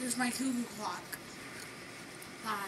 Here's my cuckoo clock. Bye.